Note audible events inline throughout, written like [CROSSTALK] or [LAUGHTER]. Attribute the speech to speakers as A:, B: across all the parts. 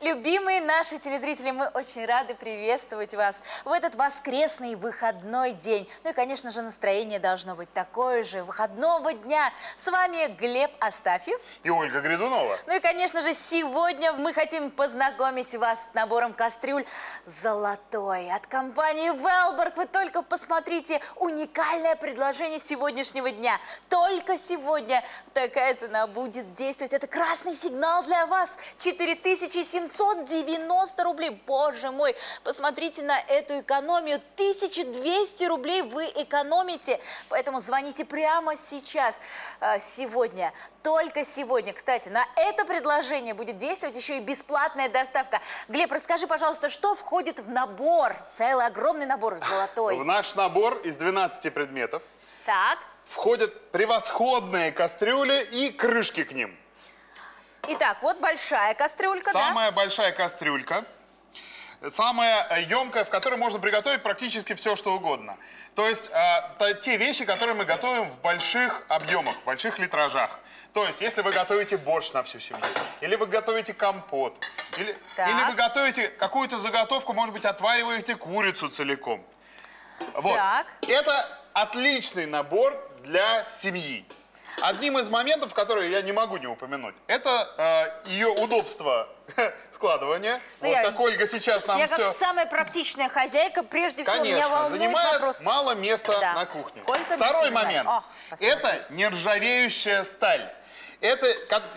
A: Любимые наши телезрители, мы очень рады приветствовать вас в этот воскресный выходной день. Ну и, конечно же, настроение должно быть такое же выходного дня. С вами Глеб Астафьев.
B: И Ольга Гридунова.
A: Ну и, конечно же, сегодня мы хотим познакомить вас с набором кастрюль «Золотой» от компании Велберг. Вы только посмотрите, уникальное предложение сегодняшнего дня. Только сегодня такая цена будет действовать. Это красный сигнал для вас. 4700 790 рублей. Боже мой, посмотрите на эту экономию. 1200 рублей вы экономите. Поэтому звоните прямо сейчас, э, сегодня. Только сегодня. Кстати, на это предложение будет действовать еще и бесплатная доставка. Глеб, расскажи, пожалуйста, что входит в набор? Целый огромный набор золотой.
B: В наш набор из 12 предметов
A: Так.
B: входят превосходные кастрюли и крышки к ним.
A: Итак, вот большая кастрюлька,
B: Самая большая кастрюлька, самая емкая, в которой можно приготовить практически все, что угодно. То есть э, те вещи, которые мы готовим в больших объемах, в больших литражах. То есть, если вы готовите борщ на всю семью, или вы готовите компот, или,
A: Так.
B: или вы готовите какую-то заготовку, может быть, отвариваете курицу целиком. Вот.
A: Так.
B: Это отличный набор для семьи. Одним из моментов, которые я не могу не упомянуть, это э, ее удобство [LAUGHS] складывания.
A: Ну,
B: вот
A: я-
B: как Ольга сейчас нам
A: Я
B: все...
A: как самая практичная хозяйка, прежде всего, меня
B: Конечно,
A: волнует
B: занимает
A: вопрос.
B: мало места
A: Да.
B: на кухне.
A: Сколько
B: Второй момент.
A: О, посмотрите.
B: это нержавеющая сталь. Это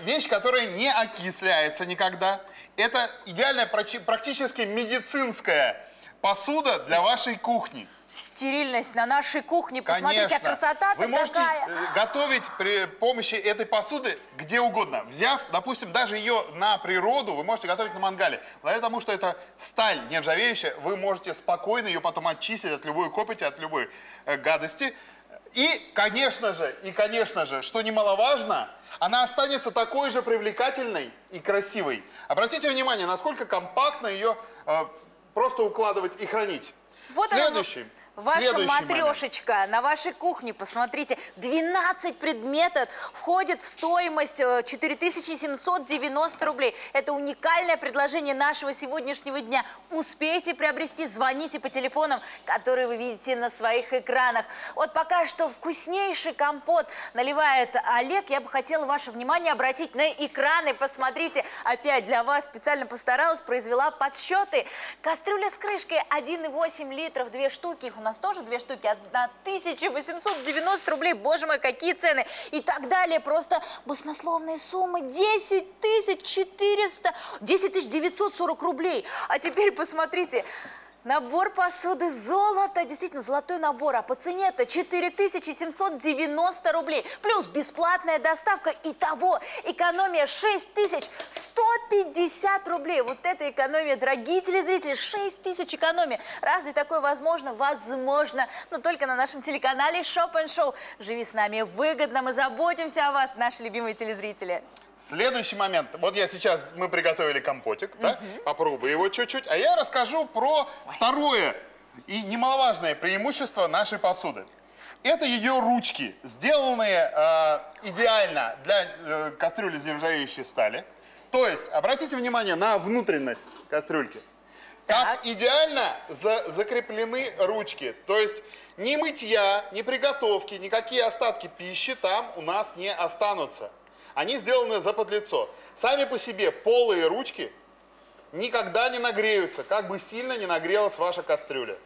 B: вещь, которая не окисляется никогда. Это идеальная, практически медицинская посуда для вашей кухни.
A: Стерильность на нашей кухне. Посмотрите, а
B: Конечно.
A: красота-то
B: Вы можете
A: какая.
B: э, готовить при помощи этой посуды где угодно. Взяв, допустим, даже ее на природу, вы можете готовить на мангале. Благодаря тому, что это сталь нержавеющая, вы можете спокойно ее потом очистить от любой копоти, от любой э, гадости. И, конечно же, и, конечно же, что немаловажно, она останется такой же привлекательной и красивой. Обратите внимание, насколько компактно ее э, просто укладывать и хранить.
A: Вот она,
B: Следующий.
A: Ваша
B: следующий момент.
A: матрешечка на вашей кухне, посмотрите, 12 предметов входит в стоимость э, 4790 рублей. Это уникальное предложение нашего сегодняшнего дня. Успейте приобрести, звоните по телефонам, которые вы видите на своих экранах. Вот пока что вкуснейший компот наливает Олег. Я бы хотела ваше внимание обратить на экраны. Посмотрите, опять для вас специально постаралась, произвела подсчеты. Кастрюля с крышкой 1,8 литров, две штуки. Их у нас тоже две штуки. Одна 1890 рублей. Боже мой, какие цены. И так далее. Просто баснословные суммы. 10 тысяч 400, 10 тысяч 940 рублей. А теперь посмотрите. Набор посуды золото, действительно золотой набор, а по цене это 4790 рублей. Плюс бесплатная доставка. Итого экономия 6150 рублей. Вот это экономия, дорогие телезрители, 6000 экономия. Разве такое возможно? Возможно, но только на нашем телеканале and Show. Живи с нами выгодно, мы заботимся о вас, наши любимые телезрители.
B: Следующий момент. Вот я сейчас, мы приготовили компотик, да? Попробую его чуть-чуть. А я расскажу про второе и немаловажное преимущество нашей посуды. Это ее ручки, сделанные э, идеально для э, кастрюли из нержавеющей стали. То есть, обратите внимание на внутренность кастрюльки. Как
A: Так.
B: идеально за- закреплены ручки. То есть ни мытья, ни приготовки, никакие остатки пищи там у нас не останутся. Они сделаны за подлицо. Сами по себе полые ручки никогда не нагреются, как бы сильно не нагрелась ваша кастрюля.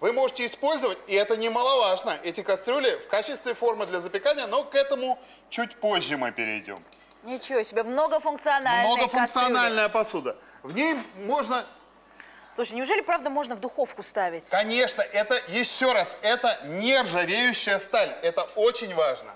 B: Вы можете использовать, и это немаловажно, эти кастрюли в качестве формы для запекания, но к этому чуть позже мы перейдем.
A: Ничего себе, многофункциональные
B: Многофункциональная посуда. В ней можно.
A: Слушай, неужели правда можно в духовку ставить?
B: Конечно, это еще раз, это нержавеющая сталь. Это очень важно.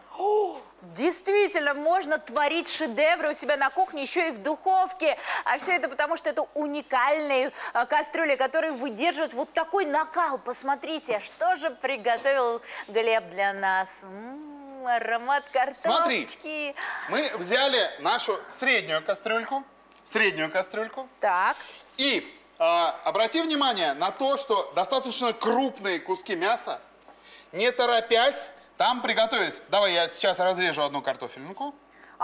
A: Действительно, можно творить шедевры у себя на кухне, еще и в духовке. А все это потому, что это уникальные а, кастрюли, которые выдерживают вот такой накал. Посмотрите, что же приготовил Глеб для нас. М, аромат
B: Смотри.
A: картошечки.
B: Мы взяли нашу среднюю кастрюльку, среднюю кастрюльку,
A: Так,
B: и а, обрати внимание на то, что достаточно крупные куски мяса, не торопясь, там приготовились. Давай я сейчас разрежу одну картофельнуку.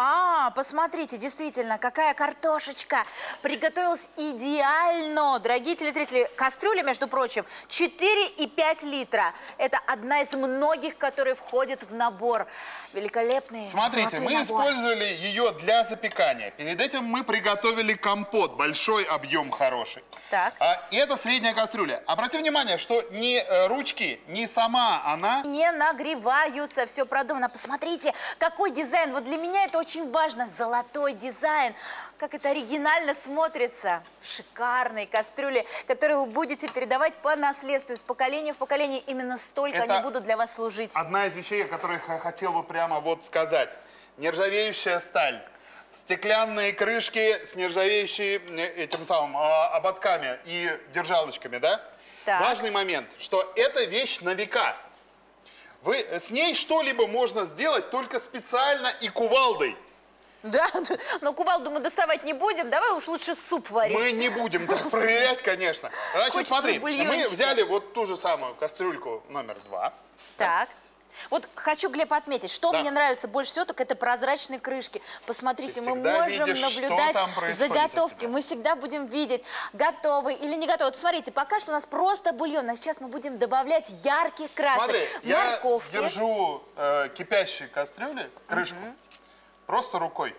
A: А, посмотрите, действительно, какая картошечка. Приготовилась идеально. Дорогие телезрители, кастрюля, между прочим, 4,5 литра. Это одна из многих, которые входят в набор. Великолепный
B: Смотрите, мы
A: набор.
B: использовали ее для запекания. Перед этим мы приготовили компот, большой объем хороший.
A: Так.
B: А, и это средняя кастрюля. Обрати внимание, что ни э, ручки, ни сама она
A: не нагреваются, все продумано. Посмотрите, какой дизайн. Вот для меня это очень важно. Золотой дизайн. Как это оригинально смотрится. Шикарные кастрюли, которые вы будете передавать по наследству из поколения в поколение. Именно столько
B: Это
A: они будут для вас служить.
B: одна из вещей, о которых я хотел бы прямо вот сказать. Нержавеющая сталь. Стеклянные крышки с нержавеющей э, этим самым а, ободками и держалочками, да?
A: Так.
B: Важный момент, что это вещь на века. Вы, с ней что-либо можно сделать только специально и кувалдой.
A: Да, [LAUGHS] но кувалду мы доставать не будем. Давай уж лучше суп варить.
B: Мы не будем так [LAUGHS] проверять, конечно. Значит,
A: Хочется
B: смотри, мы взяли вот ту же самую кастрюльку номер два.
A: Так. Вот хочу, Глеб, отметить, что
B: Да.
A: мне нравится больше всего, так это прозрачные крышки. Посмотрите, мы можем
B: видишь,
A: наблюдать заготовки. Мы всегда будем видеть, готовы или не готовы. Вот смотрите, пока что у нас просто бульон, а сейчас мы будем добавлять ярких красок.
B: Смотри, я
A: Морковки.
B: держу э, кипящей кастрюли, крышку, просто рукой.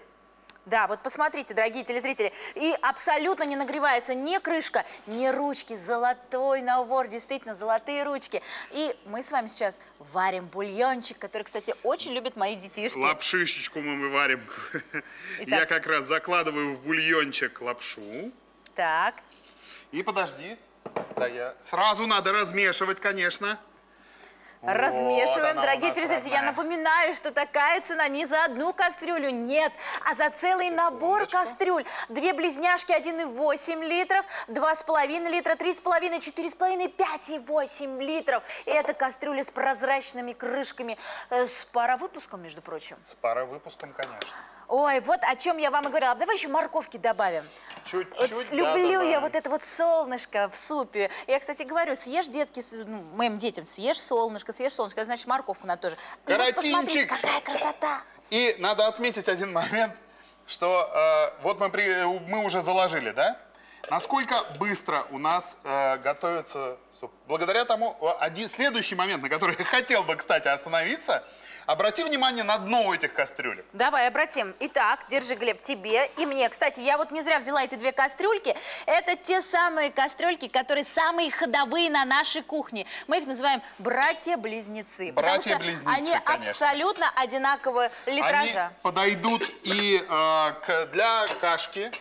A: Да, вот посмотрите, дорогие телезрители, и абсолютно не нагревается ни крышка, ни ручки. Золотой набор, действительно, золотые ручки. И мы с вами сейчас варим бульончик, который, кстати, очень любят мои детишки.
B: Лапшишечку мы варим. [LAUGHS]
A: Итак.
B: Я как раз закладываю в бульончик лапшу.
A: Так,
B: И подожди. Да, я... Сразу надо размешивать, конечно. Вот
A: Размешиваем, дорогие телезрители. Я напоминаю, что такая цена не за одну кастрюлю, нет, а за целый набор кастрюль. Две близняшки 1,8 литров, 2,5 литра, 3,5, 4,5, 5,8 литров. И это кастрюля с прозрачными крышками, э, с паровыпуском, между прочим.
B: С паровыпуском, конечно.
A: Ой, вот о чем я вам и говорила. Давай еще морковки добавим.
B: Чуть-чуть,
A: Вот
B: да,
A: люблю я
B: добавим.
A: вот это вот солнышко в супе. Я, кстати, говорю, съешь, детки, ну, моим детям, съешь солнышко, съешь солнышко, значит, морковку надо тоже. И вот посмотрите, какая красота.
B: И надо отметить один момент, что э, вот мы, при- мы уже заложили, да? Насколько быстро у нас э, готовится суп. Благодаря тому, один следующий момент, на который я хотел бы, кстати, остановиться, обрати внимание на дно у этих кастрюлек.
A: Давай, обратим. Итак, держи, Глеб, тебе и мне. Кстати, я вот не зря взяла эти две кастрюльки. Это те самые кастрюльки, которые самые ходовые на нашей кухне. Мы их называем братья-близнецы.
B: Братья-близнецы,
A: Они
B: конечно.
A: абсолютно одинакового литража.
B: Они подойдут и э, к- для кашки,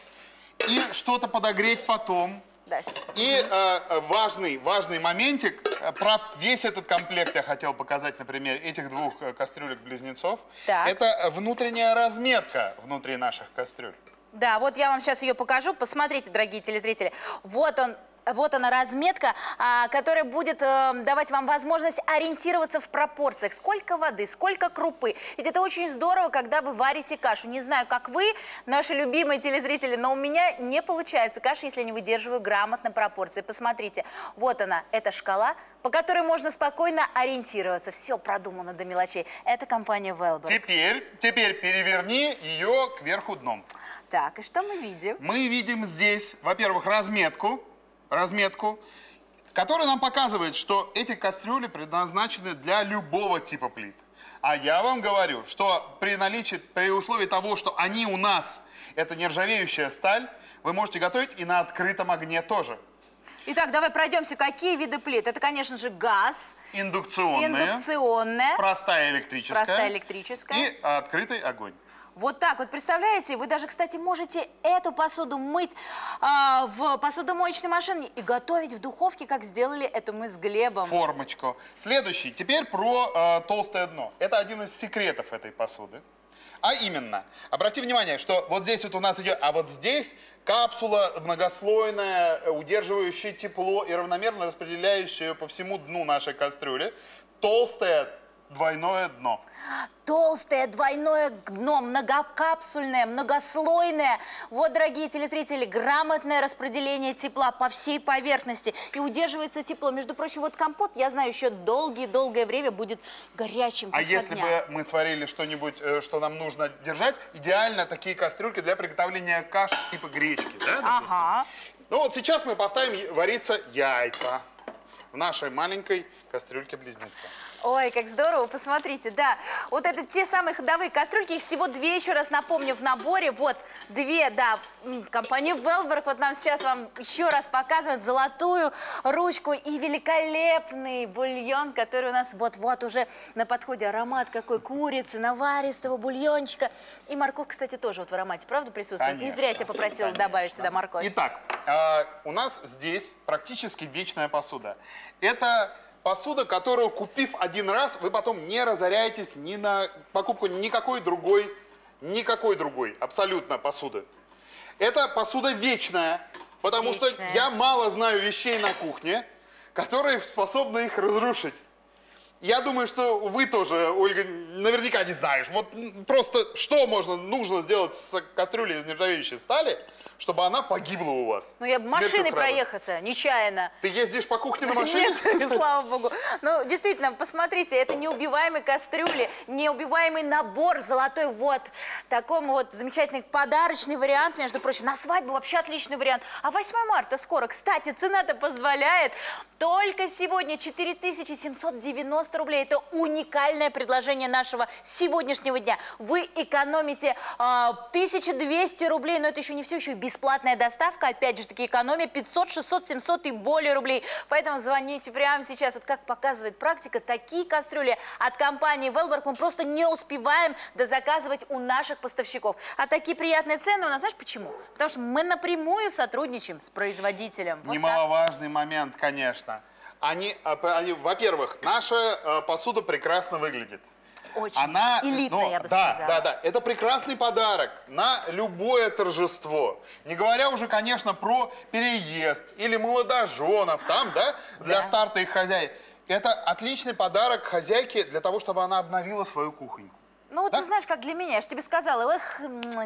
B: и что-то подогреть потом.
A: Да.
B: И э, важный, важный моментик, э, про весь этот комплект я хотел показать на примере этих двух э, кастрюлек-близнецов. Это внутренняя разметка внутри наших кастрюль.
A: Да, вот я вам сейчас ее покажу. Посмотрите, дорогие телезрители. Вот он. Вот она разметка, а, которая будет э, давать вам возможность ориентироваться в пропорциях. Сколько воды, сколько крупы. Ведь это очень здорово, когда вы варите кашу. Не знаю, как вы, наши любимые телезрители, но у меня не получается каша, если не выдерживаю грамотно пропорции. Посмотрите, вот она, эта шкала, по которой можно спокойно ориентироваться. Все продумано до мелочей. Это компания Велбер.
B: Теперь, теперь переверни ее кверху дном.
A: Так, и что мы видим?
B: Мы видим здесь, во-первых, разметку, разметку, которая нам показывает, что эти кастрюли предназначены для любого типа плит. А я вам говорю, что при наличии, при условии того, что они у нас, это нержавеющая сталь, вы можете готовить и на открытом огне тоже.
A: Итак, давай пройдемся. Какие виды плит? Это, конечно же, газ,
B: Индукционная,
A: индукционная,
B: простая электрическая,
A: простая электрическая.
B: и открытый огонь.
A: Вот так вот, представляете? Вы даже, кстати, можете эту посуду мыть а, в посудомоечной машине и готовить в духовке, как сделали это мы с Глебом.
B: формочку. Следующий. Теперь про э, толстое дно. Это один из секретов этой посуды. А именно, обрати внимание, что вот здесь вот у нас идет, а вот здесь капсула многослойная, удерживающая тепло и равномерно распределяющая по всему дну нашей кастрюли. Толстая двойное дно.
A: Толстое двойное дно, многокапсульное, многослойное. Вот, дорогие телезрители, грамотное распределение тепла по всей поверхности. И удерживается тепло. Между прочим, вот компот, я знаю, еще долгие-долгое время будет горячим.
B: А если бы мы сварили что-нибудь, э, что нам нужно держать, идеально такие кастрюльки для приготовления каш типа гречки, да, допустим?
A: Ага.
B: Ну вот сейчас мы поставим вариться яйца в нашей маленькой кастрюльке-близнеца.
A: Ой, как здорово, посмотрите, да. Вот это те самые ходовые кастрюльки, их всего две, еще раз напомню, в наборе. Вот, две, да. Компания Велберг вот нам сейчас вам еще раз показывает золотую ручку и великолепный бульон, который у нас вот-вот уже на подходе. Аромат какой курицы, наваристого бульончика. И морковь, кстати, тоже вот в аромате, правда, присутствует?
B: Конечно,
A: Не зря я тебя попросила
B: конечно.
A: добавить сюда морковь.
B: Итак, а, у нас здесь практически вечная посуда. Это посуда, которую, купив один раз, вы потом не разоряетесь ни на покупку никакой другой, никакой другой абсолютно посуды. Это посуда вечная, потому
A: Вечная.
B: что я мало знаю вещей на кухне, которые способны их разрушить. Я думаю, что вы тоже, Ольга, наверняка не знаешь. Вот просто что можно, нужно сделать с кастрюлей из нержавеющей стали, чтобы она погибла у вас?
A: Ну, я бы
B: Смертью
A: машиной проехаться, нечаянно.
B: Ты ездишь по кухне на машине?
A: Нет, [LAUGHS] слава богу. Ну, действительно, посмотрите, это неубиваемые кастрюли, неубиваемый набор золотой вот. Такой вот замечательный подарочный вариант, между прочим. На свадьбу вообще отличный вариант. А 8 марта скоро. Кстати, цена-то позволяет. Только сегодня 4790 рублей. Это уникальное предложение нашего сегодняшнего дня. Вы экономите а, 1200 рублей, но это еще не все, еще и бесплатная доставка. Опять же таки экономия 500, 600, 700 и более рублей. Поэтому звоните прямо сейчас. Вот как показывает практика, такие кастрюли от компании Велберг мы просто не успеваем дозаказывать у наших поставщиков. А такие приятные цены у нас, знаешь почему? Потому что мы напрямую сотрудничаем с производителем. Вот так.
B: Немаловажный момент, конечно. Они, а, они, во-первых, наша э, посуда прекрасно выглядит.
A: Очень
B: Она,
A: элитная,
B: ну,
A: я бы
B: да,
A: сказала.
B: Да, да, это прекрасный подарок на любое торжество. Не говоря уже, конечно, про переезд или молодоженов, там, да, для
A: Да.
B: старта их хозяев. Это отличный подарок хозяйке для того, чтобы она обновила свою кухоньку.
A: Ну, вот
B: Да?
A: ты знаешь, как для меня, я же тебе сказала, эх,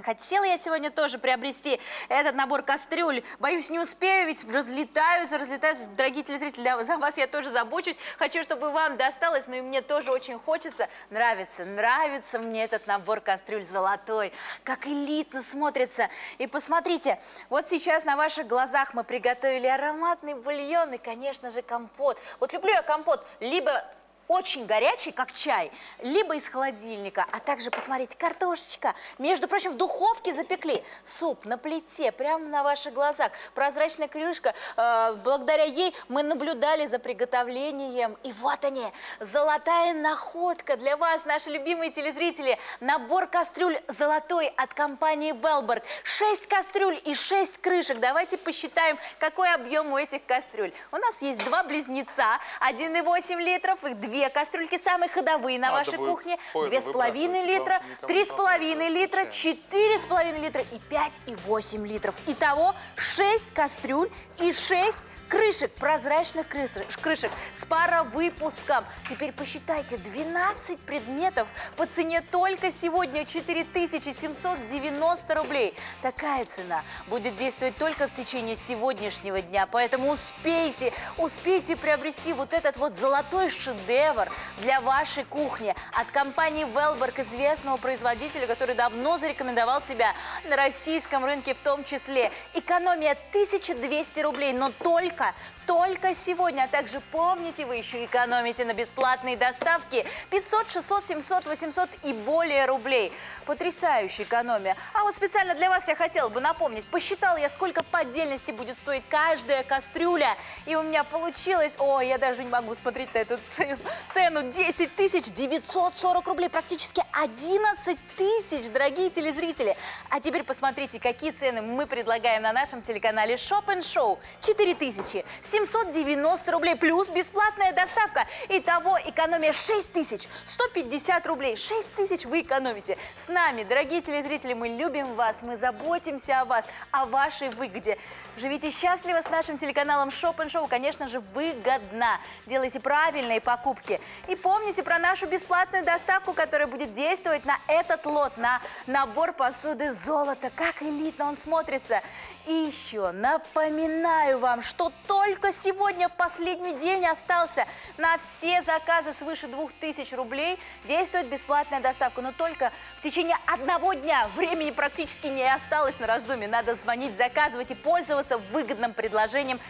A: хотела я сегодня тоже приобрести этот набор кастрюль. Боюсь, не успею, ведь разлетаются, разлетаются. Дорогие телезрители, для- за вас я тоже забочусь. Хочу, чтобы вам досталось, но и мне тоже очень хочется. Нравится, нравится мне этот набор кастрюль золотой. Как элитно смотрится. И посмотрите, вот сейчас на ваших глазах мы приготовили ароматный бульон и, конечно же, компот. Вот люблю я компот либо очень горячий, как чай, либо из холодильника. А также, посмотрите, картошечка. Между прочим, в духовке запекли. Суп на плите, прямо на ваших глазах. Прозрачная крышка. Э, благодаря ей мы наблюдали за приготовлением. И вот они, золотая находка для вас, наши любимые телезрители. Набор кастрюль золотой от компании Велберг. Шесть кастрюль и шесть крышек. Давайте посчитаем, какой объем у этих кастрюль. У нас есть два близнеца, 1,8 литров, их две кастрюльки, самые ходовые на
B: Надо
A: вашей
B: будет
A: кухне, две с половиной литра, три с половиной литра, четыре с половиной литра и пять и восемь литров. Итого шесть кастрюль и шесть крышек, прозрачных крышек, крышек с паровыпуском. Теперь посчитайте, 12 предметов по цене только сегодня 4790 рублей. Такая цена будет действовать только в течение сегодняшнего дня, поэтому успейте, успейте приобрести вот этот вот золотой шедевр для вашей кухни от компании Велберг, известного производителя, который давно зарекомендовал себя на российском рынке в том числе. Экономия 1200 рублей, но только, только сегодня. А также помните, вы еще экономите на бесплатной доставке 500, 600, 700, 800 и более рублей. Потрясающая экономия. А вот специально для вас я хотела бы напомнить, посчитала я, сколько по отдельности будет стоить каждая кастрюля. И у меня получилось, ой, я даже не могу смотреть на эту цену, цену 10 тысяч 940 рублей, практически 11 тысяч, дорогие телезрители. А теперь посмотрите, какие цены мы предлагаем на нашем телеканале Shop Show. 4 тысячи 790 рублей плюс бесплатная доставка. Итого экономия 6150 рублей. 6000 вы экономите. С нами, дорогие телезрители, мы любим вас, мы заботимся о вас, о вашей выгоде. Живите счастливо с нашим телеканалом Shop Show. Конечно же, выгодно. Делайте правильные покупки. И помните про нашу бесплатную доставку, которая будет действовать на этот лот, на набор посуды золото. Как элитно он смотрится. И еще напоминаю вам, что только сегодня последний день остался. На все заказы свыше 2000 рублей действует бесплатная доставка. Но только в течение одного дня. Времени практически не осталось на раздумье. Надо звонить, заказывать и пользоваться выгодным предложением